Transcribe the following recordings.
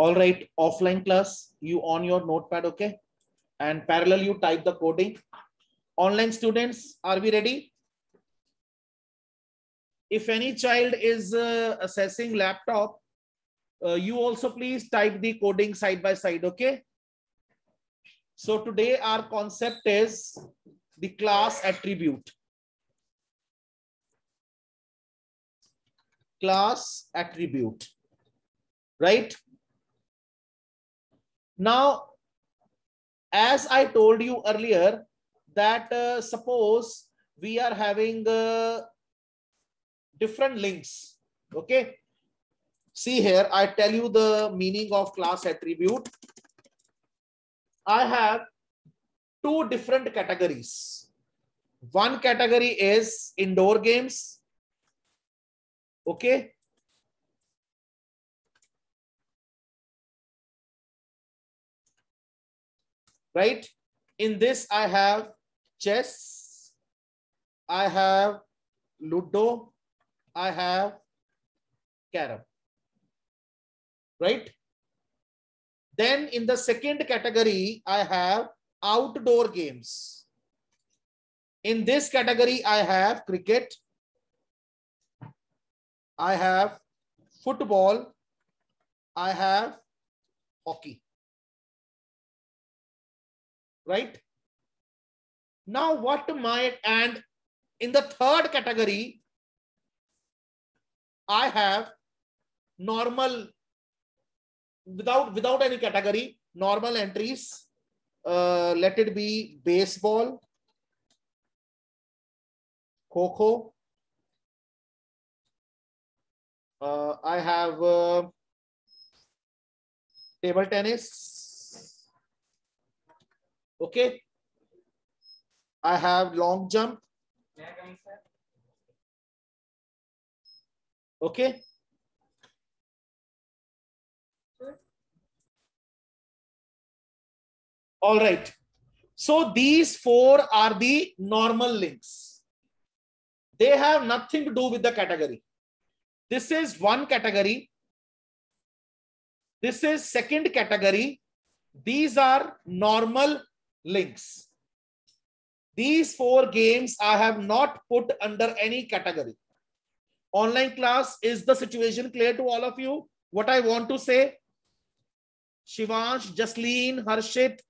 All right, offline class, you on your notepad, okay? And parallel, you type the coding. Online students, are we ready? If any child is uh, assessing laptop, uh, you also please type the coding side by side, okay? So today our concept is the class attribute. Class attribute, right? Now, as I told you earlier, that uh, suppose we are having uh, different links, okay? See here, I tell you the meaning of class attribute. I have two different categories. One category is indoor games. Okay. Right. In this, I have chess. I have Ludo. I have carom. Right. Then in the second category, I have outdoor games. In this category, I have cricket. I have football. I have hockey. Right? Now what my, and in the third category, I have normal, without, without any category, normal entries uh, let it be baseball, kho Uh, I have uh, table tennis. Okay. I have long jump. Okay. All right. So these four are the normal links. They have nothing to do with the category. This is one category. This is second category. These are normal links. These four games I have not put under any category. Online class, is the situation clear to all of you? What I want to say? Shivansh, Jasleen, Harshit,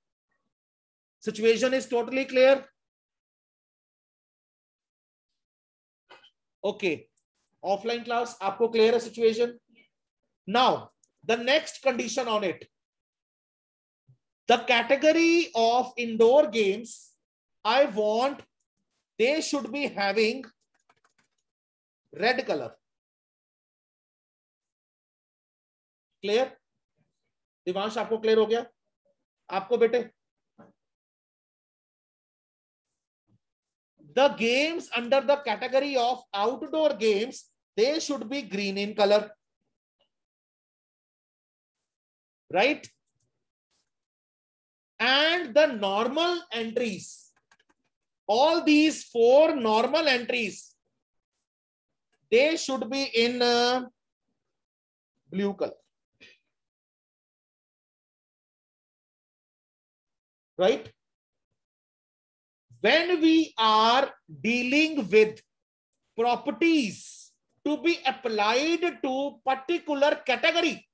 situation is totally clear okay offline class aapko clear hai situation now the next condition on it the category of indoor games i want they should be having red color clear Divansh आपको clear हो गया आपको बेटे the games under the category of outdoor games, they should be green in color. Right? And the normal entries, all these four normal entries, they should be in uh, blue color. Right? when we are dealing with properties to be applied to particular category,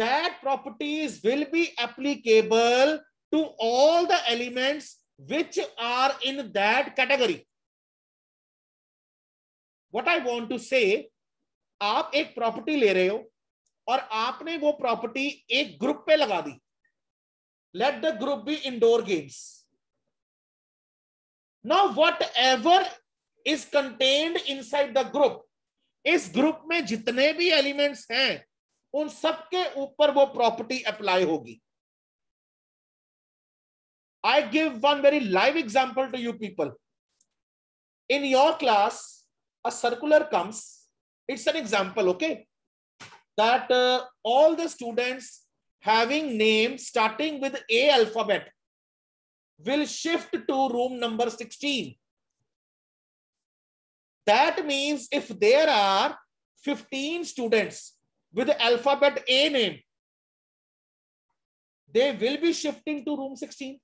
that properties will be applicable to all the elements which are in that category. What I want to say, आप एक property ले रहे हो और आपने वो property एक group पे लगा दी let the group be indoor games now whatever is contained inside the group इस ग्रुप में जितने भी एलिमेंट्स हैं उन सबके ऊपर वो प्रॉपर्टी अप्लाई होगी। I give one very live example to you people in your class a circular comes it's an example okay that all the students having name starting with A alphabet will shift to room number sixteen that means if there are fifteen students with alphabet A name, they will be shifting to room 16.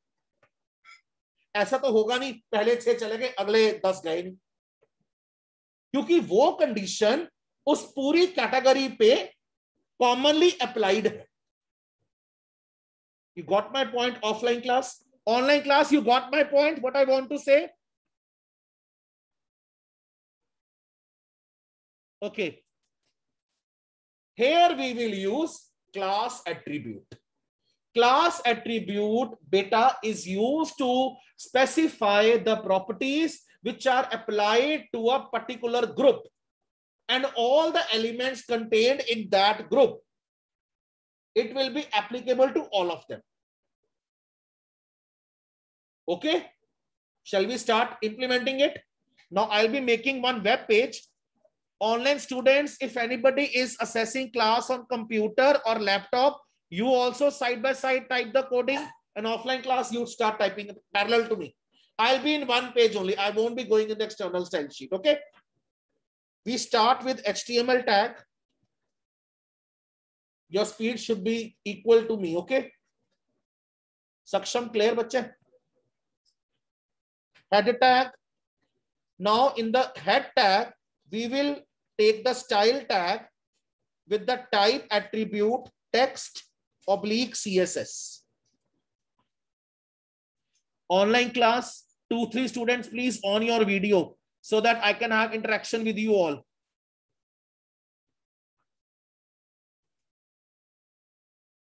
ऐसा तो होगा नहीं पहले छह चले गए अगले दस गए नहीं। क्योंकि वो कंडीशन उस पूरी कैटेगरी पे कॉमनली अप्लाइड है। You got my point offline class online class you got my point what I want to say okay. Here we will use class attribute class attribute beta is used to specify the properties which are applied to a particular group and all the elements contained in that group. It will be applicable to all of them. Okay. Shall we start implementing it? Now I'll be making one web page. Online students, if anybody is assessing class on computer or laptop, you also side by side type the coding and offline class, you start typing parallel to me. I'll be in one page only. I won't be going in the external style sheet. Okay. We start with HTML tag. Your speed should be equal to me. Okay. Saksham clear, bacha. Head tag. Now in the head tag, we will take the style tag with the type attribute text oblique CSS. Online class, two, three students, please on your video so that I can have interaction with you all.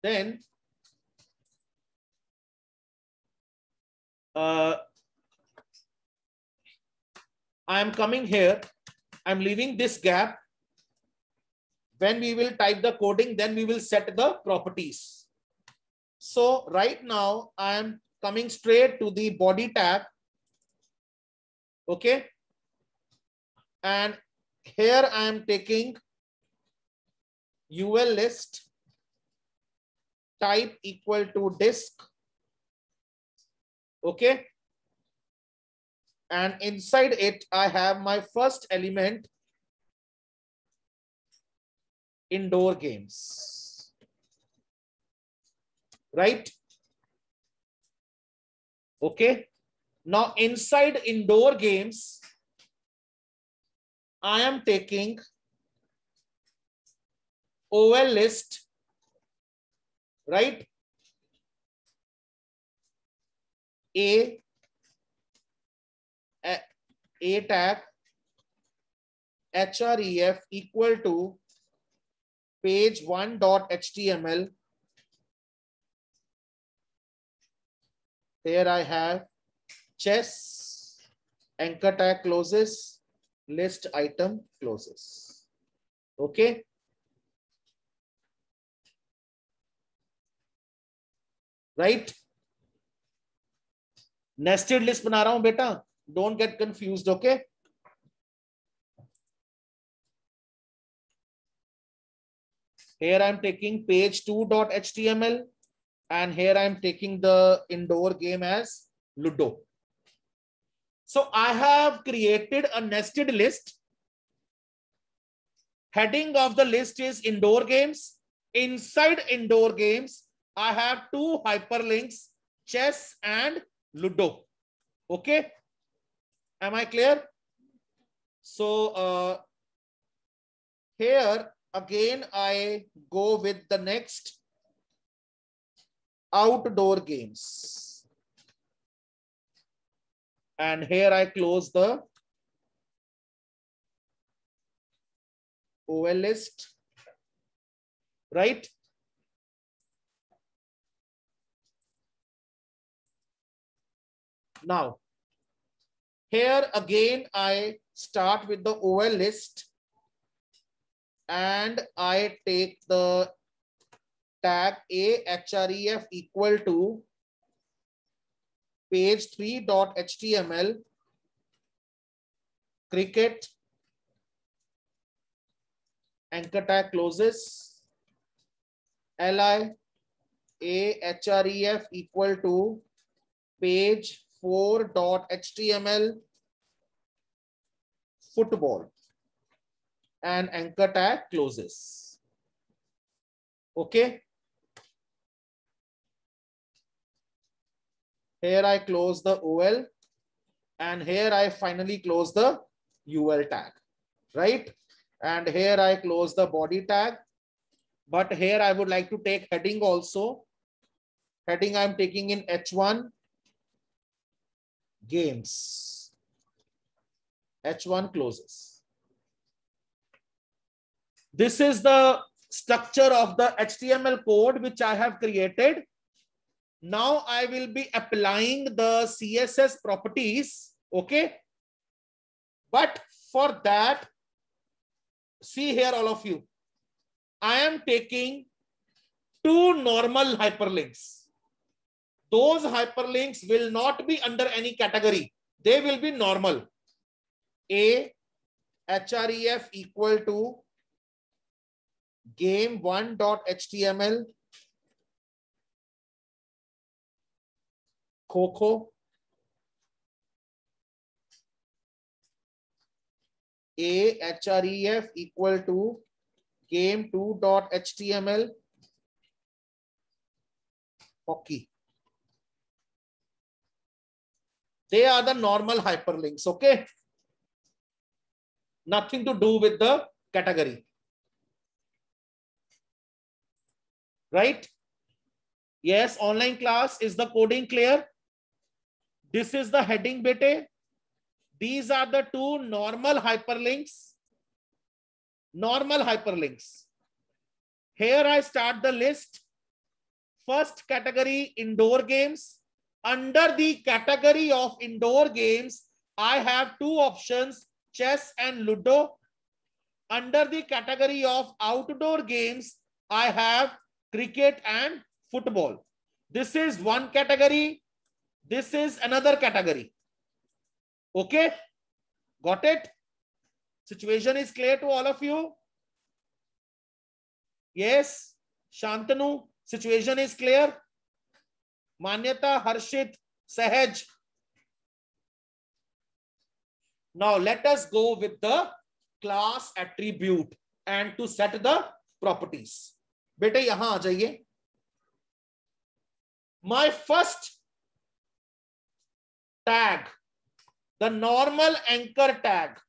Then uh, I am coming here. I'm leaving this gap. When we will type the coding, then we will set the properties. So right now I am coming straight to the body tag. Okay. And here I am taking UL list type equal to disk. Okay. And inside it, I have my first element indoor games. Right? Okay. Now inside indoor games, I am taking OL list, right? A, a, a href equal to page one dot html. Here I have chess, anchor tag closes, list item closes. Okay. Right. Nested list बना रहा हूँ बेटा. Don't get confused. Okay. Here I'm taking page 2.html and here I'm taking the indoor game as Ludo. So I have created a nested list. Heading of the list is indoor games. Inside indoor games, I have two hyperlinks, chess and Ludo. Okay. Am I clear? So uh, here again, I go with the next outdoor games. And here I close the OL list, right? Now, here again, I start with the OL list and I take the tag a href equal to page 3.html cricket anchor tag closes li a href equal to page 4.html football and anchor tag closes. Okay. Here I close the OL and here I finally close the UL tag, right? And here I close the body tag. But here I would like to take heading also. Heading I'm taking in H1 games. H1 closes. This is the structure of the HTML code which I have created. Now I will be applying the CSS properties. Okay. But for that, see here all of you. I am taking two normal hyperlinks. Those hyperlinks will not be under any category. They will be normal. A href equal to game1.html Kho-Kho a href equal to game2.html hockey they are the normal hyperlinks okay nothing to do with the category right? Yes, online class. Is the coding clear? This is the heading bete. These are the two normal hyperlinks. Normal hyperlinks. Here I start the list. First category, indoor games. Under the category of indoor games, I have two options, chess and Ludo. Under the category of outdoor games, I have cricket and football. This is one category. This is another category. Okay. Got it? Situation is clear to all of you? Yes. Shantanu, situation is clear? Manyata Harshit, Sahaj. Now let us go with the class attribute and to set the properties बेटे, यहाँ आ जाइए। My first tag the normal anchor tag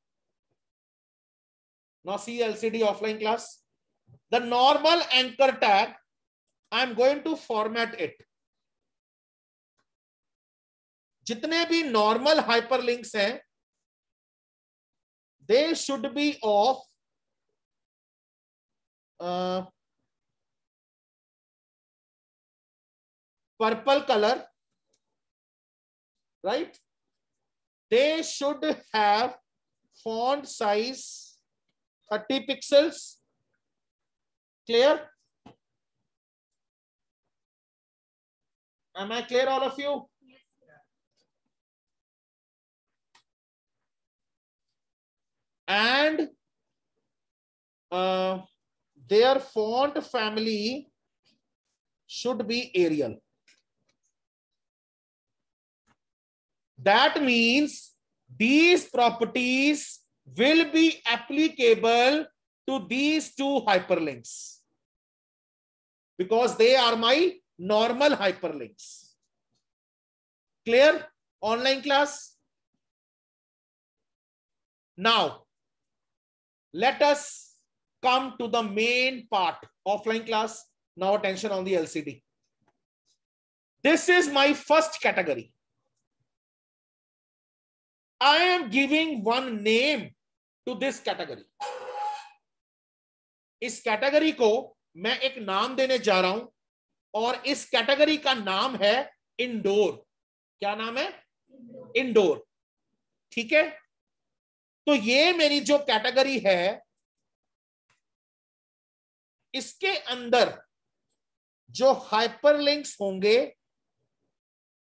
no see LCD offline class the normal anchor tag I am going to format it जितने भी normal hyper links हैं they should be of purple colour right they should have font size 30 pixels clear am I clear all of you And uh, their font family should be Arial. That means these properties will be applicable to these two hyperlinks because they are my normal hyperlinks. Clear? Online class? Now, let us come to the main part. Offline class. Now attention on the LCD. This is my first category. I am giving one name to this category. इस category को मैं एक नाम देने जा रहा हूँ और इस कैटेगरी का नाम है इंडोर क्या नाम है इंडोर ठीक है तो ये मेरी जो कैटेगरी है, इसके अंदर जो हाइपरलिंक्स होंगे,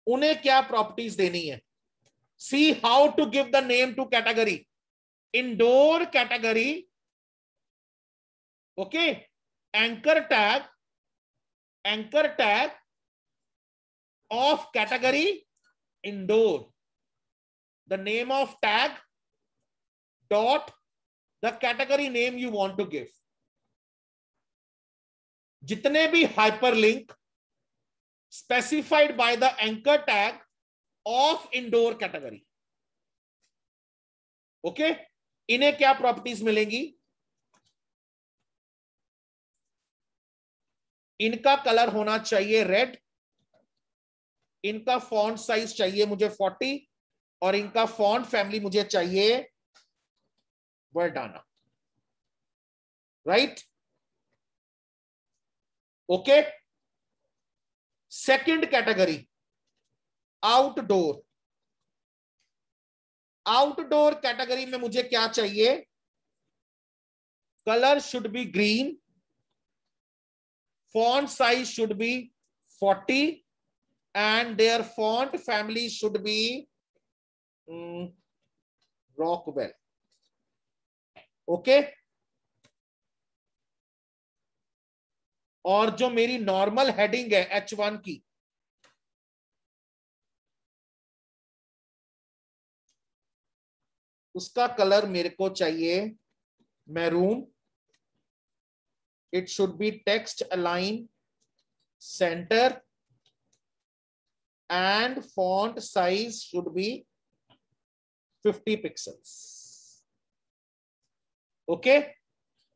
उन्हें क्या प्रॉपर्टीज़ देनी है? See how to give the name to category indoor category okay anchor tag anchor tag of category indoor the name of tag dot, the category name you want to give. जितने भी hyperlink specified by the anchor tag of indoor category okay इन्हें क्या properties मिलेंगी? इनका colour होना चाहिए red इनका font size चाहिए मुझे 40 और इनका फॉन्ट फैमिली मुझे चाहिए Verdana right okay second category outdoor outdoor category में मुझे क्या चाहिए colour should be green font size should be 40 and their font family should be um, Rockwell. Okay और जो मेरी नॉर्मल हेडिंग है एच वन की, उसका कलर मेरे को चाहिए maroon it should be text align centre and font size should be 50 pixels Okay.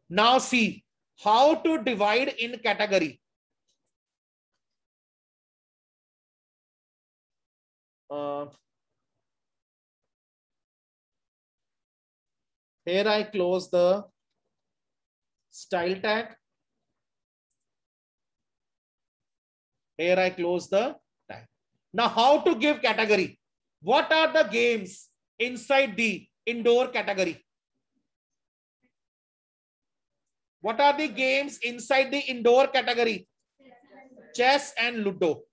Now see how to divide in category. Uh, here I close the style tag Here I close the tag. Now how to give category? What are the games inside the indoor category? What are the games inside the indoor category? Chess and Ludo.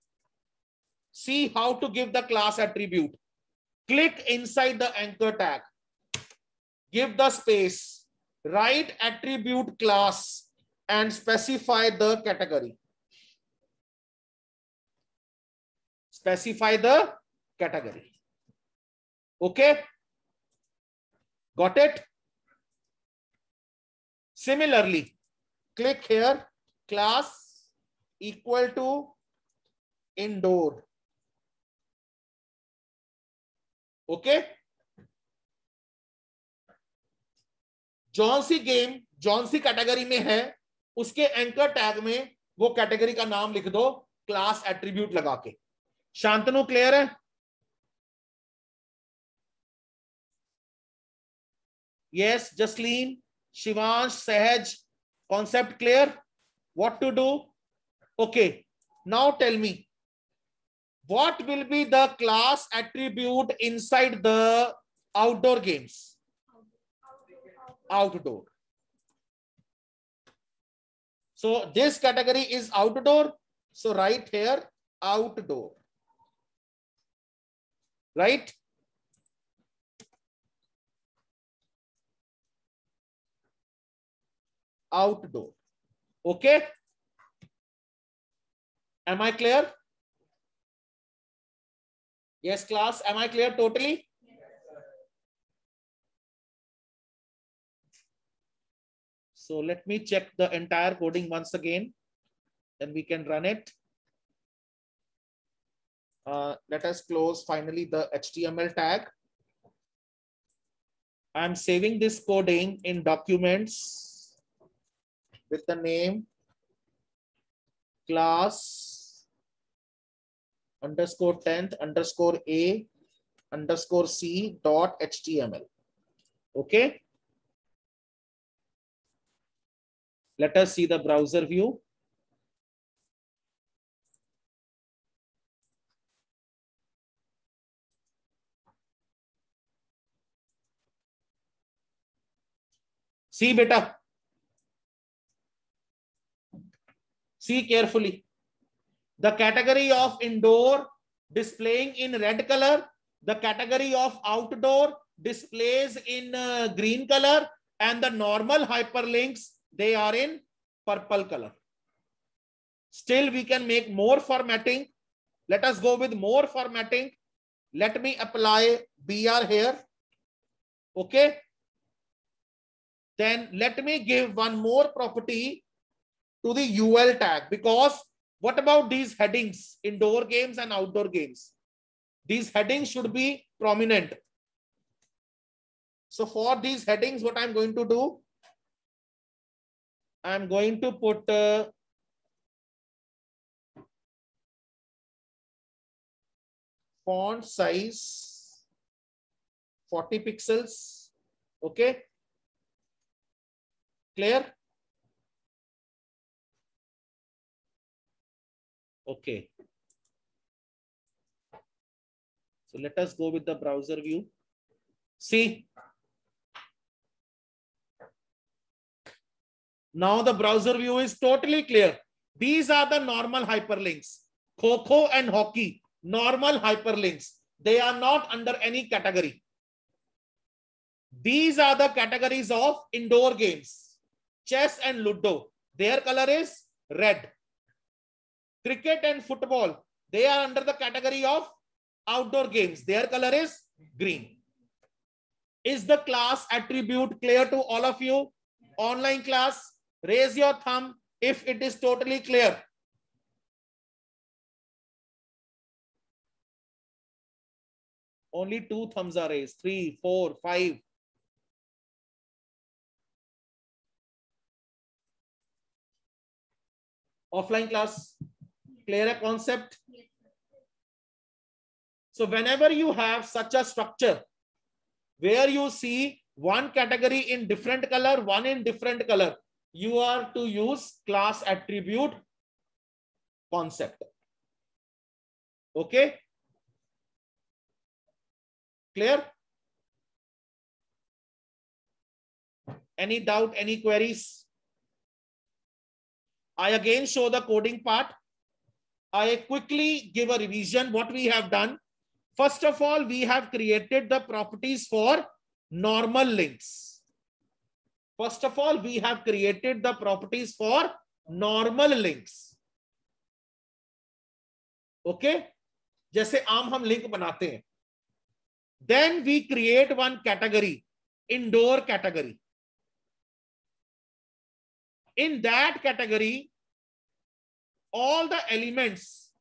See how to give the class attribute. Click inside the anchor tag. Give the space. Write attribute class and specify the category. specify the category. Okay. Got it? Similarly, click here, class equal to indoor. Okay. जौन सी game जौन सी category में है उसके anchor tag में वो category का नाम लिख दो क्लास एट्रीब्यूट लगा के। शांतनु क्लियर है? Yes jasleen? Shivansh sahaj concept clear? What to do? Okay now tell me what will be the class attribute inside the outdoor games? Outdoor. So this category is outdoor. So right here outdoor. Right? Outdoor. Okay. Am I clear? Yes, class. Am I clear totally? So let me check the entire coding once again. Then we can run it. Uh, let us close finally the HTML tag. I'm saving this coding in documents with the name class underscore 10th underscore A underscore C dot HTML. Okay. Let us see the browser view. See beta. See carefully. The category of indoor displaying in red color, the category of outdoor displays in uh, green color, and the normal hyperlinks, they are in purple color. Still, we can make more formatting. Let us go with more formatting. Let me apply BR here. Okay. Then let me give one more property to the ul tag because what about these headings indoor games and outdoor games? These headings should be prominent. So for these headings what i'm going to do? I'm going to put uh, font size 40 pixels. Okay. Clear okay so let us go with the browser view see now the browser view is totally clear these are the normal hyperlinks Kho-Kho and hockey normal hyperlinks. They are not under any category. These are the categories of indoor games. Chess and Ludo. Their color is red. Cricket and football. They are under the category of outdoor games. Their color is green. Is the class attribute clear to all of you? Online class, raise your thumb if it is totally clear. Only two thumbs are raised. Three, four, five. Offline class, clear a concept? So whenever you have such a structure where you see one category in different color, one in different color, you are to use class attribute concept. Okay. Clear? Any doubt, any queries? I again show the coding part. I quickly give a revision what we have done. First of all, we have created the properties for normal links. First of all, we have created the properties for normal links. Okay? जैसे आम हम link बनाते हैं then we create one category, indoor category. In that category, all the elements,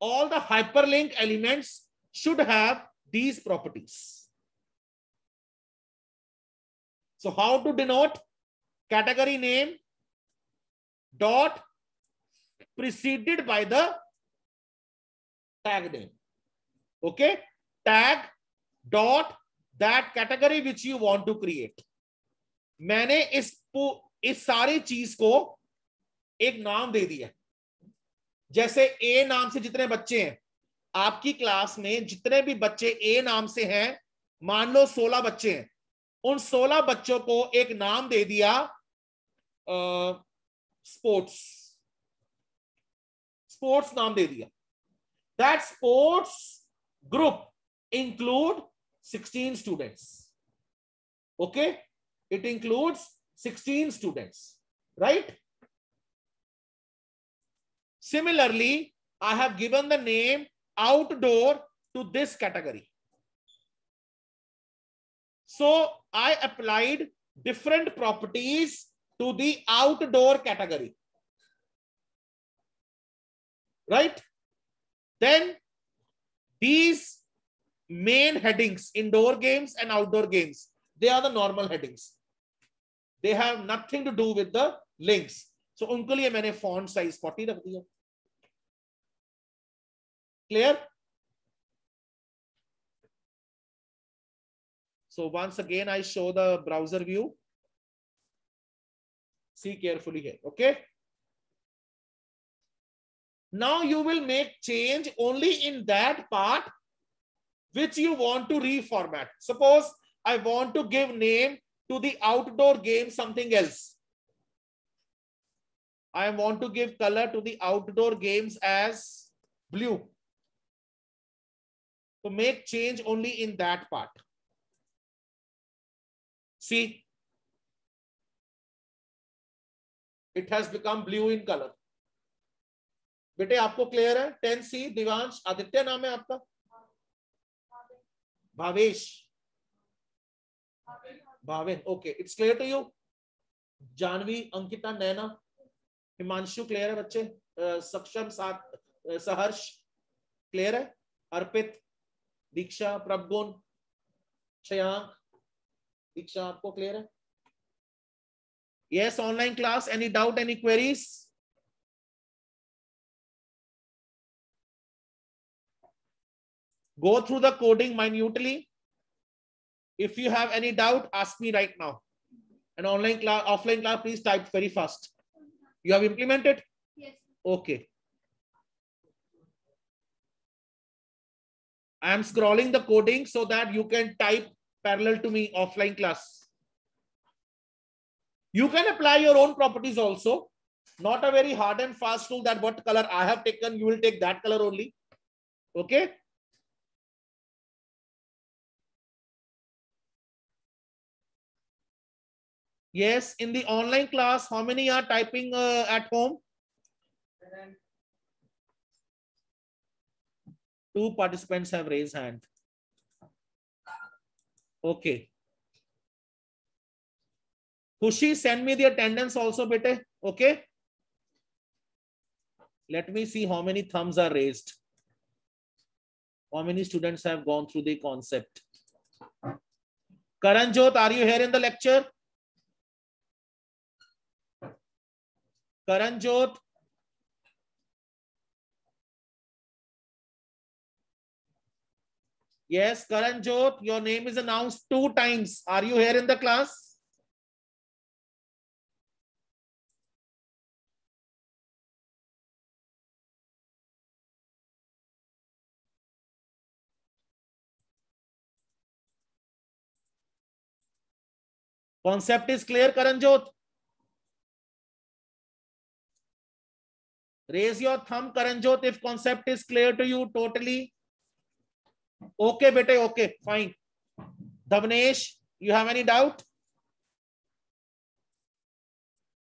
all the hyperlink elements should have these properties. So how to denote category name dot preceded by the tag name. Okay tag dot that category which you want to create मैंने इस इस सारी चीज को एक नाम दे दिया। जैसे ए नाम से जितने बच्चे हैं आपकी क्लास में जितने भी बच्चे ए नाम से हैं मान लो 16 बच्चे हैं उन 16 बच्चों को एक नाम दे दिया स्पोर्ट्स स्पोर्ट्स नाम दे दिया। That sports group include 16 students. Okay it includes 16 students, right? Similarly, I have given the name outdoor to this category. So I applied different properties to the outdoor category. Right? Then these main headings, indoor games and outdoor games, they are the normal headings. They have nothing to do with the links. So उनके लिए मैंने font size 40 रख दिया. Clear? So once again, I show the browser view. See carefully here. Okay. Now you will make change only in that part which you want to reformat. Suppose I want to give name to the outdoor game something else. I want to give color to the outdoor games as blue. तो make change only in that part see it has become blue in colour बेटे, आपको clear है? Ten सी दिवांश आदित्य नाम है आपका? Bhavesh. Bhave okay it's clear to you Janvi Ankita Naina Himanshu clear है बच्चे? सक्षम सात सहर्ष क्लियर है? अर्पित दीक्षा प्रभगुण शयांक दीक्षा आपको क्लियर है yes online class any doubt any queries go through the coding minutely if you have any doubt ask me right now an online class offline class please type very fast you have implemented Yes. okay i am scrolling the coding so that you can type parallel to me offline class. You can apply your own properties also. Not a very hard and fast rule that what color i have taken you will take that color only. Okay? Yes, in the online class, how many are typing uh, at home? Two participants have raised hand. Okay. Kushi, send me the attendance also, bete. Okay. Let me see how many thumbs are raised. How many students have gone through the concept? Karan Jot, are you here in the lecture? Karan Yes, Karan Jot, your name is announced two times. Are you here in the class? Concept is clear, Karan Jot? Raise your thumb, Karanjot, if concept is clear to you totally. Okay, bete, okay, fine. Dhavnesh, you have any doubt?